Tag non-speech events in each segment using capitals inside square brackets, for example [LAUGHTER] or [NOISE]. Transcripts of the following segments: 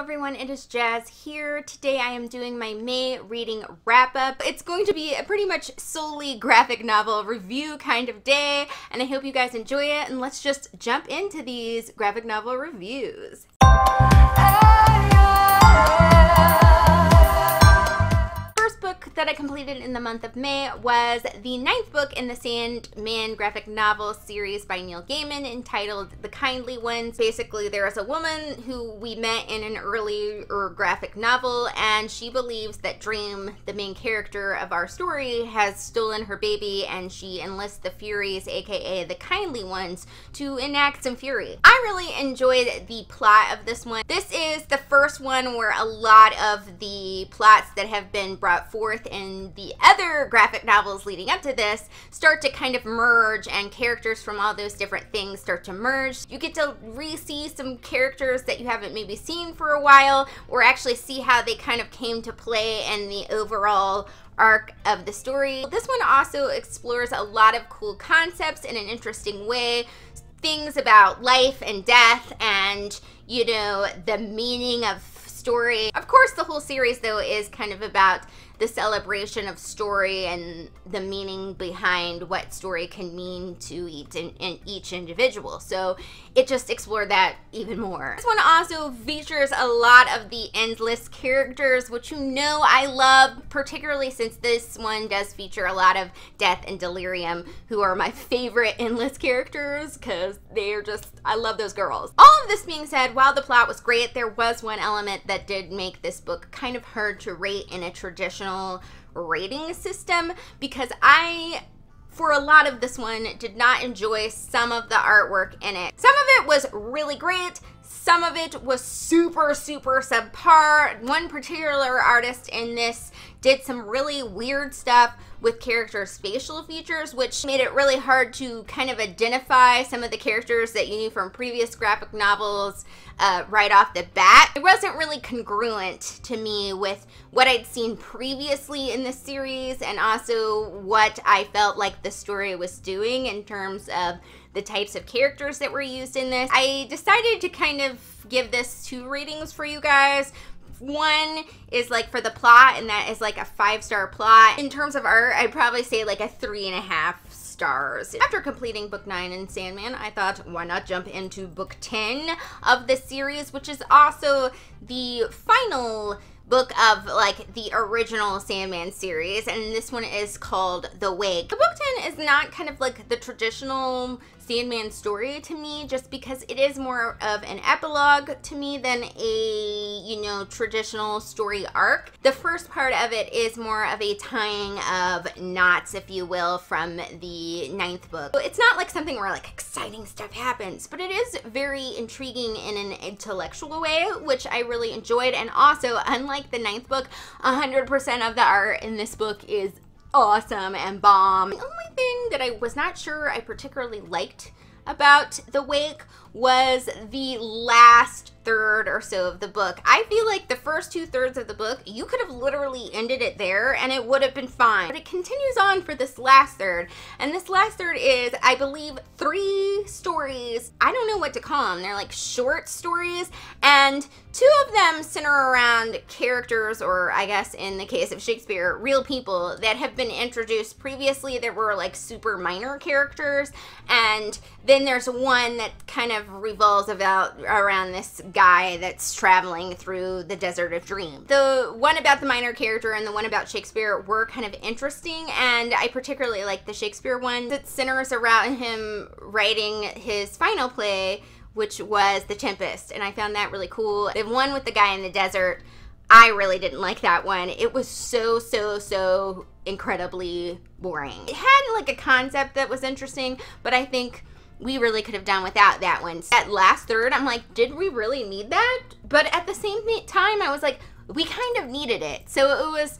everyone, it is Jazz here. Today I am doing my May reading wrap up. It's going to be a pretty much solely graphic novel review kind of day, and I hope you guys enjoy it. And let's just jump into these graphic novel reviews. That I completed in the month of May was the ninth book in the Sandman graphic novel series by Neil Gaiman entitled The Kindly Ones. Basically, there is a woman who we met in an earlier graphic novel, and she believes that Dream, the main character of our story, has stolen her baby, and she enlists the Furies, aka the Kindly Ones, to enact some fury. I really enjoyed the plot of this one. This is the first one where a lot of the plots that have been brought forth in the other graphic novels leading up to this start to kind of merge and characters from all those different things start to merge. You get to re-see some characters that you haven't maybe seen for a while or actually see how they kind of came to play in the overall arc of the story. This one also explores a lot of cool concepts in an interesting way things about life and death and you know the meaning of story. Of course the whole series though is kind of about the celebration of story and the meaning behind what story can mean to each, in, each individual. So it just explored that even more. This one also features a lot of the endless characters, which you know I love, particularly since this one does feature a lot of Death and Delirium, who are my [LAUGHS] favorite endless characters because they're just, I love those girls. All of this being said, while the plot was great, there was one element that did make this book kind of hard to rate in a traditional rating system because I for a lot of this one did not enjoy some of the artwork in it. Some of it was really great, some of it was super, super subpar. One particular artist in this did some really weird stuff with characters' facial features, which made it really hard to kind of identify some of the characters that you knew from previous graphic novels uh, right off the bat. It wasn't really congruent to me with what I'd seen previously in the series and also what I felt like the story was doing in terms of the types of characters that were used in this. I decided to kind of give this two ratings for you guys one is like for the plot, and that is like a five star plot. In terms of art, I'd probably say like a three and a half stars. After completing book 9 in Sandman, I thought why not jump into book 10 of the series, which is also the final book of like the original Sandman series, and this one is called The Wake. The book 10 is not kind of like the traditional Sandman story to me just because it is more of an epilogue to me than a, you know, traditional story arc. The first part of it is more of a tying of knots, if you will, from the ninth book. It's not like something where like exciting stuff happens, but it is very intriguing in an intellectual way, which I really enjoyed. And also, unlike the ninth book, 100% of the art in this book is awesome and bomb. The only thing that I was not sure I particularly liked about The Wake was the last third or so of the book. I feel like the first two thirds of the book, you could have literally ended it there and it would have been fine. But it continues on for this last third. And this last third is, I believe, three stories. I don't know what to call them. They're like short stories. And two of them center around characters, or I guess in the case of Shakespeare, real people that have been introduced previously that were like super minor characters. And then there's one that kind of revolves about around this guy that's traveling through the desert of dream. The one about the minor character and the one about Shakespeare were kind of interesting, and I particularly like the Shakespeare one that centers around him writing his final play, which was The Tempest, and I found that really cool. The one with the guy in the desert, I really didn't like that one. It was so, so, so incredibly boring. It had like a concept that was interesting, but I think we really could have done without that one. That last third, I'm like, did we really need that? But at the same time, I was like, we kind of needed it. So it was,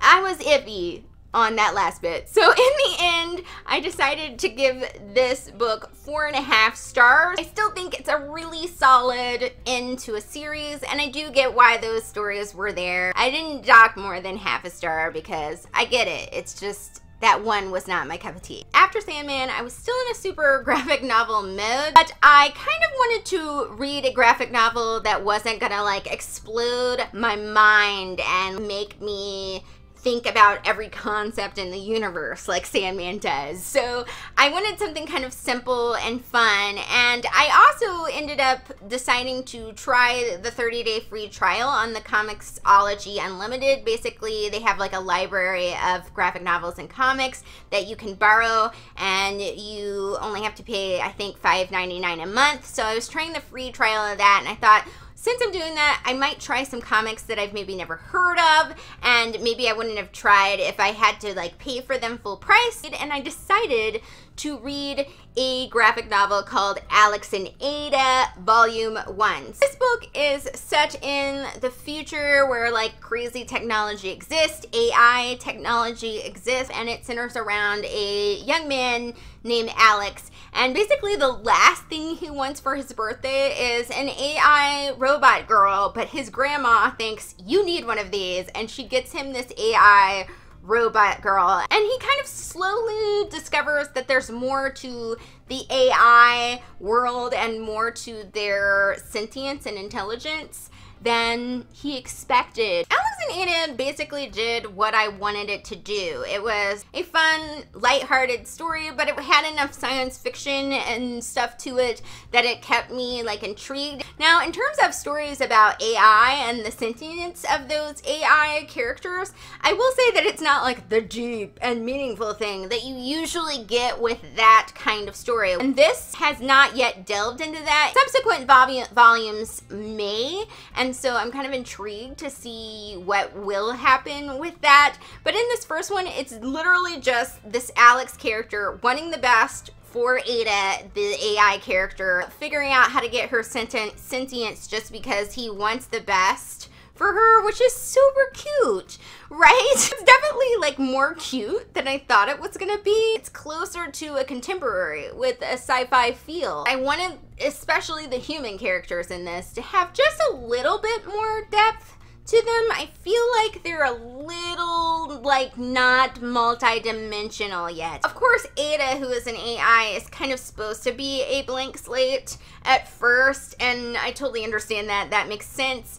I was iffy on that last bit. So [LAUGHS] in the end, I decided to give this book four and a half stars. I still think it's a really solid end to a series, and I do get why those stories were there. I didn't dock more than half a star because I get it. It's just that one was not my cup of tea. After Sandman, I was still in a super [LAUGHS] graphic novel mode, but I kind of wanted to read a graphic novel that wasn't gonna like explode my mind and make me think about every concept in the universe like Sandman does. So I wanted something kind of simple and fun. And I also ended up deciding to try the 30 day free trial on the Comixology Unlimited. Basically, they have like a library of graphic novels and comics that you can borrow, and you only have to pay, I think, $5.99 a month. So I was trying the free trial of that, and I thought, since I'm doing that, I might try some comics that I've maybe never heard of, and maybe I wouldn't have tried if I had to like pay for them full price. And I decided to read a graphic novel called Alex and Ada Volume 1. This book is set in the future where like crazy technology exists, AI technology exists, and it centers around a young man named Alex. And basically, the last thing he wants for his birthday is an AI robot girl, but his grandma thinks you need one of these, and she gets him this AI robot girl. And he kind of slowly discovers that there's more to the AI world and more to their sentience and intelligence than he expected. Ada basically did what I wanted it to do. It was a fun, light-hearted story, but it had enough science fiction and stuff to it that it kept me like intrigued. Now, in terms of stories about AI and the sentience of those AI characters, I will say that it's not like the deep and meaningful thing that you usually get with that kind of story. And this has not yet delved into that. Subsequent volumes may, and so I'm kind of intrigued to see what will happen with that. But in this first one, it's literally just this Alex character wanting the best for Ada, the AI character, figuring out how to get her sentience just because he wants the best for her, which is super cute, right? [LAUGHS] It's definitely like more cute than I thought it was gonna be. It's closer to a contemporary with a sci-fi feel. I wanted, especially the human characters in this, to have just a little bit more depth to them, I feel like they're a little, like, not multi-dimensional yet. Of course, Ada, who is an AI, is kind of supposed to be a blank slate at first, and I totally understand that. That makes sense.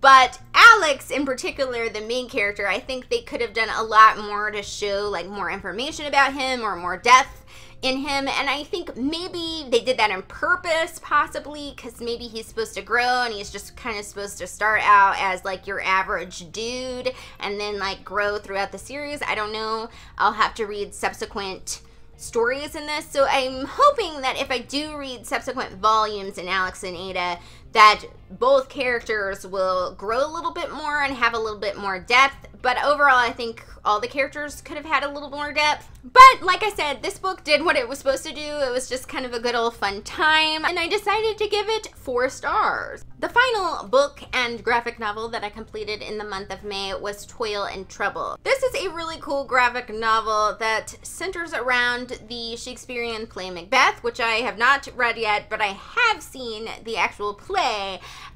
But Alex, in particular, the main character, I think they could have done a lot more to show, like, more information about him or more depth in him. And I think maybe they did that on purpose, possibly, because maybe he's supposed to grow and he's just kind of supposed to start out as like your average dude and then like grow throughout the series. I don't know. I'll have to read subsequent stories in this. So I'm hoping that if I do read subsequent volumes in Alex and Ada, that both characters will grow a little bit more and have a little bit more depth. But overall, I think all the characters could have had a little more depth. But like I said, this book did what it was supposed to do. It was just kind of a good old fun time. And I decided to give it four stars. The final book and graphic novel that I completed in the month of May was Toil and Trouble. This is a really cool graphic novel that centers around the Shakespearean play Macbeth, which I have not read yet, but I have seen the actual play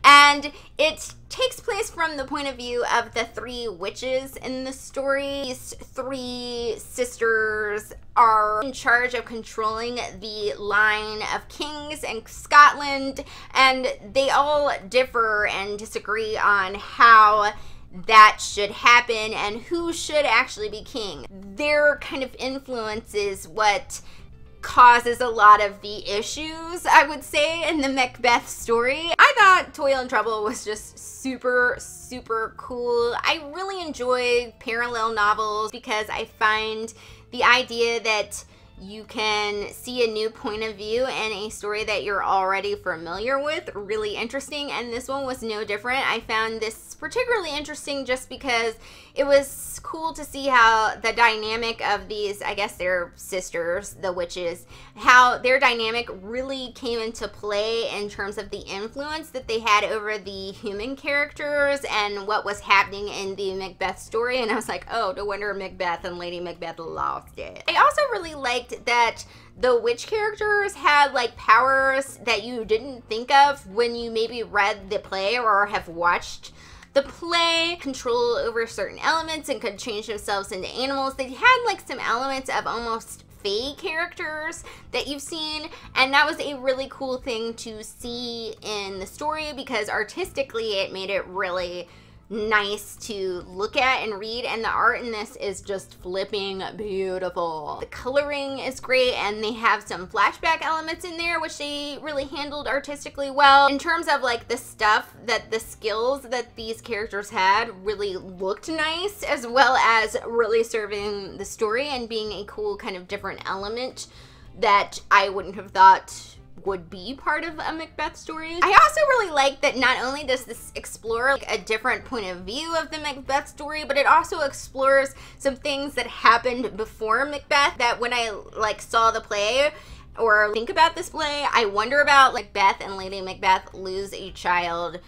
and it takes place from the point of view of the three witches in the story. These three sisters are in charge of controlling the line of kings in Scotland, and they all differ and disagree on how that should happen and who should actually be king. Their kind of influences what causes a lot of the issues, I would say, in the Macbeth story. I thought Toil and Trouble was just super, super cool. I really enjoy parallel novels because I find the idea that you can see a new point of view in a story that you're already familiar with really interesting and this one was no different i found this particularly interesting just because it was cool to see how the dynamic of these i guess they're sisters the witches how their dynamic really came into play in terms of the influence that they had over the human characters and what was happening in the macbeth story. And i was like oh no wonder macbeth and lady macbeth lost it. I also really liked that the witch characters had like powers that you didn't think of when you maybe read the play or have watched the play control over certain elements and could change themselves into animals. They had like some elements of almost Fae characters that you've seen, and that was a really cool thing to see in the story because artistically it made it really nice to look at and read and the art in this is just flipping beautiful. The coloring is great and they have some flashback elements in there which they really handled artistically well. In terms of like the stuff that the skills that these characters had really looked nice as well as really serving the story and being a cool kind of different element that I wouldn't have thought would be part of a Macbeth story. I also really like that not only does this explore like, a different point of view of the Macbeth story, but it also explores some things that happened before Macbeth that when I like saw the play or think about this play, I wonder about like Beth and Lady Macbeth lose a child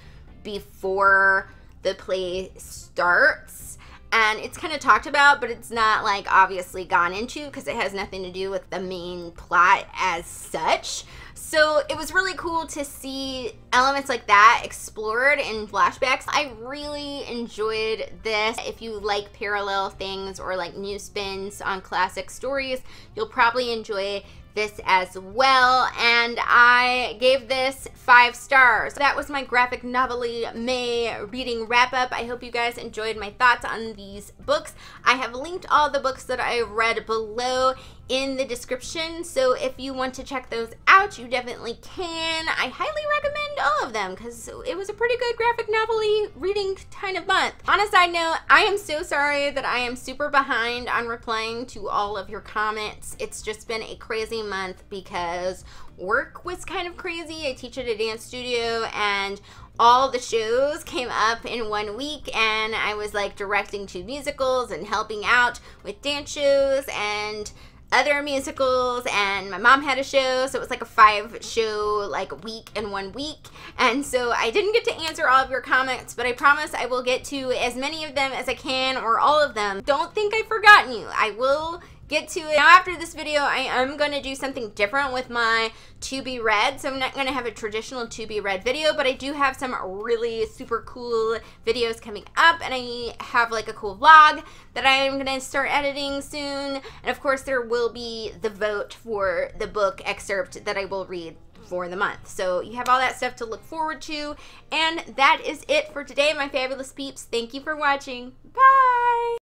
before the play starts and it's kind of talked about but it's not like obviously gone into because it has nothing to do with the main plot as such so it was really cool to see elements like that explored in flashbacks. I really enjoyed this. If you like parallel things or like new spins on classic stories, you'll probably enjoy this as well and I gave this five stars. That was my graphic novel May reading wrap up. I hope you guys enjoyed my thoughts on these books. I have linked all the books that I read below in the description so if you want to check those out you definitely can. I highly recommend all of them because it was a pretty good graphic novel reading kind of month. On a side note, I am so sorry that I am super behind on replying to all of your comments. It's just been a crazy month because work was kind of crazy. I teach at a dance studio and all the shows came up in one week and I was like directing two musicals and helping out with dance shows and other musicals and my mom had a show so it was like a five show like week in one week. And so I didn't get to answer all of your comments but I promise I will get to as many of them as I can or all of them. Don't think I've forgotten you. I will get to it. Now after this video, I am going to do something different with my to be read. So I'm not going to have a traditional to be read video, but I do have some really super cool videos coming up and I have like a cool vlog that I'm going to start editing soon. And of course there will be the vote for the book excerpt that I will read for the month. So you have all that stuff to look forward to. And that is it for today, my fabulous peeps. Thank you for watching. Bye!